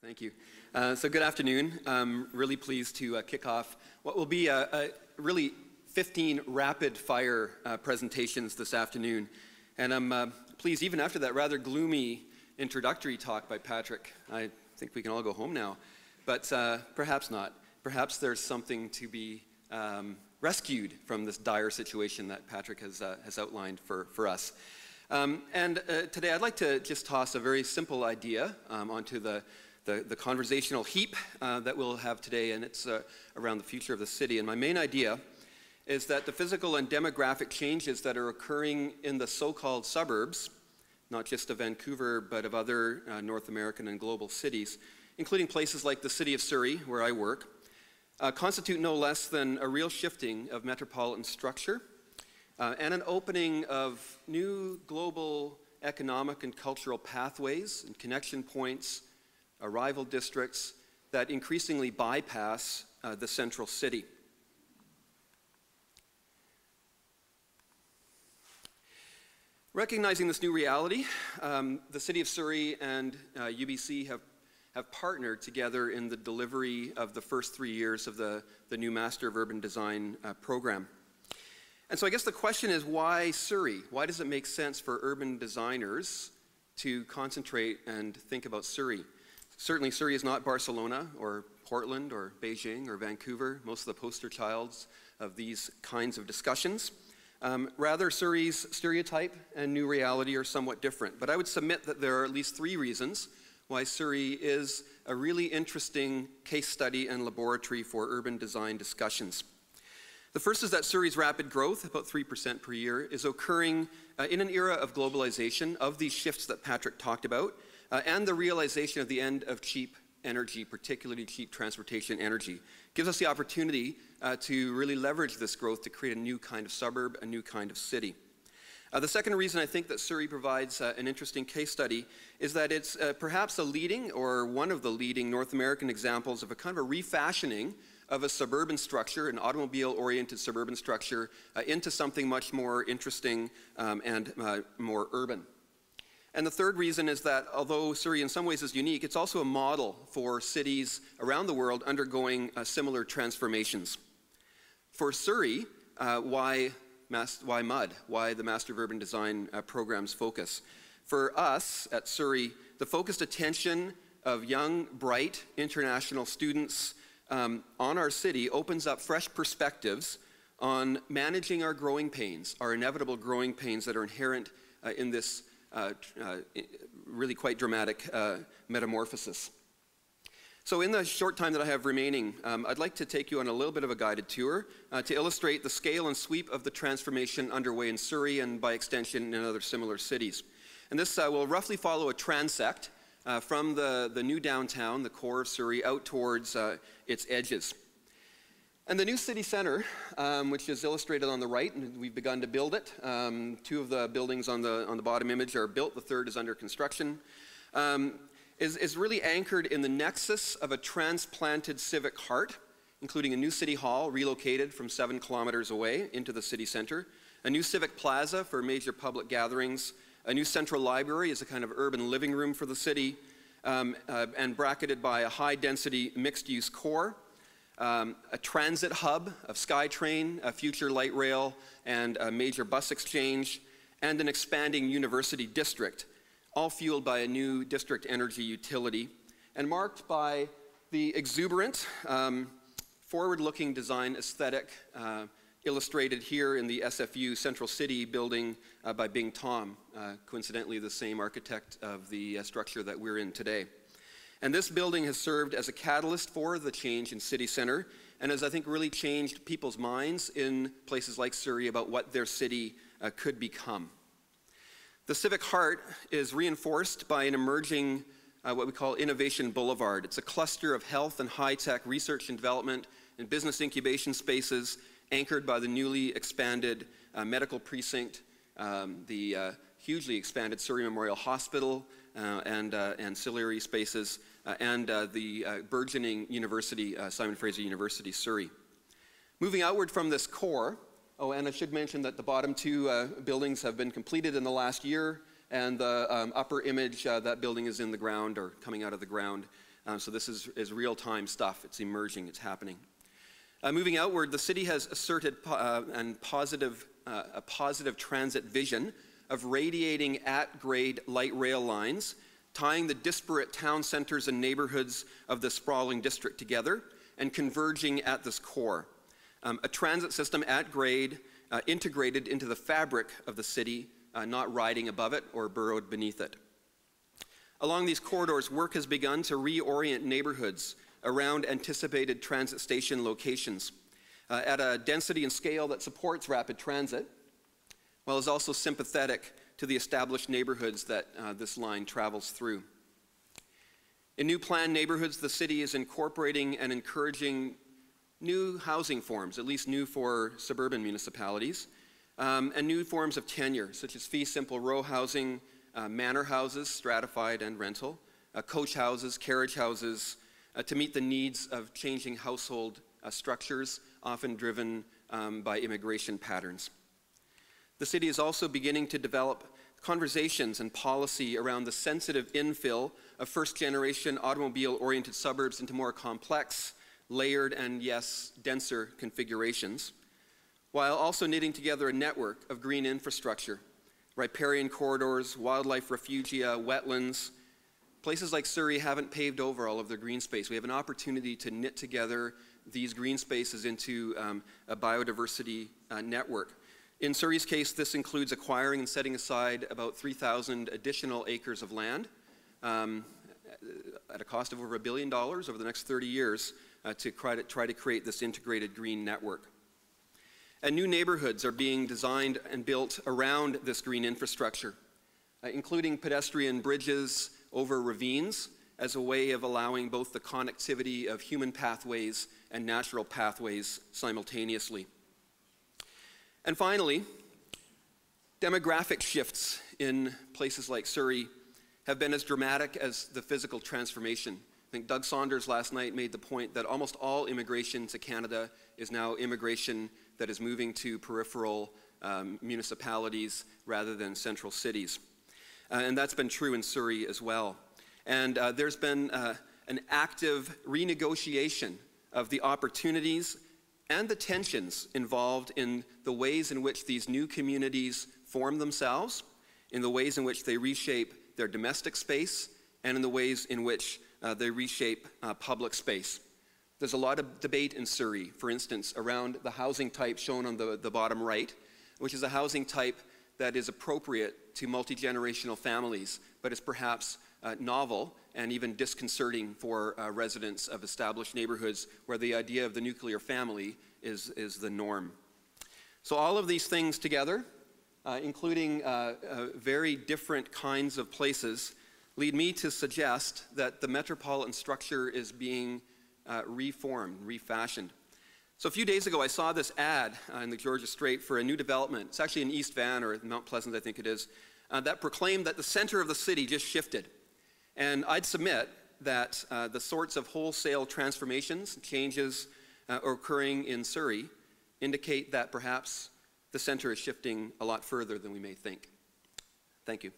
Thank you. Uh, so, good afternoon. I'm really pleased to uh, kick off what will be a, a really 15 rapid fire uh, presentations this afternoon. And I'm uh, pleased, even after that rather gloomy introductory talk by Patrick, I think we can all go home now. But uh, perhaps not. Perhaps there's something to be um, rescued from this dire situation that Patrick has, uh, has outlined for, for us. Um, and today I'd like to just toss a very simple idea um, onto the the, the conversational heap uh, that we'll have today, and it's uh, around the future of the city. And my main idea is that the physical and demographic changes that are occurring in the so called suburbs, not just of Vancouver, but of other uh, North American and global cities, including places like the city of Surrey, where I work, uh, constitute no less than a real shifting of metropolitan structure uh, and an opening of new global economic and cultural pathways and connection points arrival districts that increasingly bypass uh, the central city. Recognizing this new reality, um, the City of Surrey and uh, UBC have, have partnered together in the delivery of the first three years of the, the new Master of Urban Design uh, program. And so I guess the question is why Surrey? Why does it make sense for urban designers to concentrate and think about Surrey? Certainly, Surrey is not Barcelona or Portland or Beijing or Vancouver, most of the poster childs of these kinds of discussions. Um, rather, Surrey's stereotype and new reality are somewhat different. But I would submit that there are at least three reasons why Surrey is a really interesting case study and laboratory for urban design discussions. The first is that Surrey's rapid growth, about 3% per year, is occurring uh, in an era of globalization, of these shifts that Patrick talked about, uh, and the realization of the end of cheap energy, particularly cheap transportation energy, gives us the opportunity uh, to really leverage this growth to create a new kind of suburb, a new kind of city. Uh, the second reason I think that Surrey provides uh, an interesting case study is that it's uh, perhaps a leading or one of the leading North American examples of a kind of a refashioning of a suburban structure, an automobile oriented suburban structure, uh, into something much more interesting um, and uh, more urban. And the third reason is that although Surrey in some ways is unique, it's also a model for cities around the world undergoing uh, similar transformations. For Surrey, uh, why, why MUD? Why the Master of Urban Design uh, program's focus? For us at Surrey, the focused attention of young, bright international students um, on our city opens up fresh perspectives on managing our growing pains, our inevitable growing pains that are inherent uh, in this uh, uh, really quite dramatic uh, metamorphosis. So, in the short time that I have remaining, um, I'd like to take you on a little bit of a guided tour uh, to illustrate the scale and sweep of the transformation underway in Surrey and, by extension, in other similar cities. And this uh, will roughly follow a transect uh, from the, the new downtown, the core of Surrey, out towards its edges. And the new city center, um, which is illustrated on the right, and we've begun to build it. Um, two of the buildings on the, on the bottom image are built, the third is under construction, um, is, is really anchored in the nexus of a transplanted civic heart, including a new city hall relocated from seven kilometers away into the city center, a new civic plaza for major public gatherings, a new central library is a kind of urban living room for the city, um, uh, and bracketed by a high density mixed use core um, a transit hub of SkyTrain, a future light rail, and a major bus exchange, and an expanding university district, all fueled by a new district energy utility, and marked by the exuberant, um, forward looking design aesthetic uh, illustrated here in the SFU Central City building uh, by Bing Thom, uh, coincidentally, the same architect of the uh, structure that we're in today. And this building has served as a catalyst for the change in City Center and has, I think, really changed people's minds in places like Surrey about what their city uh, could become. The civic heart is reinforced by an emerging, uh, what we call Innovation Boulevard. It's a cluster of health and high tech research and development and business incubation spaces anchored by the newly expanded uh, medical precinct, um, the uh, hugely expanded Surrey Memorial Hospital, uh, and uh, ancillary spaces, uh, and the burgeoning university, Simon Fraser University, Surrey. Moving outward from this core, oh, and I should mention that the bottom two buildings have been completed in the last year, and the um, upper image, that building is in the ground or coming out of the ground. Um, so this is, is real-time stuff. It's emerging. It's happening. Uh, moving outward, the city has asserted uh, and positive, uh, a positive transit vision of radiating at-grade light rail lines, tying the disparate town centers and neighborhoods of the sprawling district together and converging at this core. Um, a transit system at grade, uh, integrated into the fabric of the city, uh, not riding above it or burrowed beneath it. Along these corridors, work has begun to reorient neighborhoods around anticipated transit station locations uh, at a density and scale that supports rapid transit, while is also sympathetic to the established neighborhoods that uh, this line travels through. In new planned neighborhoods, the city is incorporating and encouraging new housing forms, at least new for suburban municipalities, um, and new forms of tenure, such as fee simple row housing, uh, manor houses, stratified and rental, uh, coach houses, carriage houses, uh, to meet the needs of changing household uh, structures, often driven um, by immigration patterns. The city is also beginning to develop conversations and policy around the sensitive infill of first generation automobile oriented suburbs into more complex, layered, and yes, denser configurations, while also knitting together a network of green infrastructure, riparian corridors, wildlife refugia, wetlands, Places like Surrey haven't paved over all of their green space. We have an opportunity to knit together these green spaces into um, a biodiversity uh, network. In Surrey's case, this includes acquiring and setting aside about 3,000 additional acres of land um, at a cost of over a billion dollars over the next 30 years uh, to, try to try to create this integrated green network. And new neighborhoods are being designed and built around this green infrastructure, uh, including pedestrian bridges, over ravines as a way of allowing both the connectivity of human pathways and natural pathways simultaneously. And finally, demographic shifts in places like Surrey have been as dramatic as the physical transformation. I think Doug Saunders last night made the point that almost all immigration to Canada is now immigration that is moving to peripheral um, municipalities rather than central cities. Uh, and that's been true in Surrey as well. And uh, there's been uh, an active renegotiation of the opportunities and the tensions involved in the ways in which these new communities form themselves, in the ways in which they reshape their domestic space, and in the ways in which uh, they reshape uh, public space. There's a lot of debate in Surrey, for instance, around the housing type shown on the, the bottom right, which is a housing type that is appropriate to multi generational families, but is perhaps uh, novel and even disconcerting for uh, residents of established neighborhoods where the idea of the nuclear family is, is the norm. So, all of these things together, uh, including uh, uh, very different kinds of places, lead me to suggest that the metropolitan structure is being uh, reformed, refashioned. So a few days ago, I saw this ad uh, in the Georgia Straight for a new development. It's actually in East Van or Mount Pleasant, I think it is, uh, that proclaimed that the center of the city just shifted. And I'd submit that uh, the sorts of wholesale transformations, changes uh, occurring in Surrey indicate that perhaps the center is shifting a lot further than we may think. Thank you.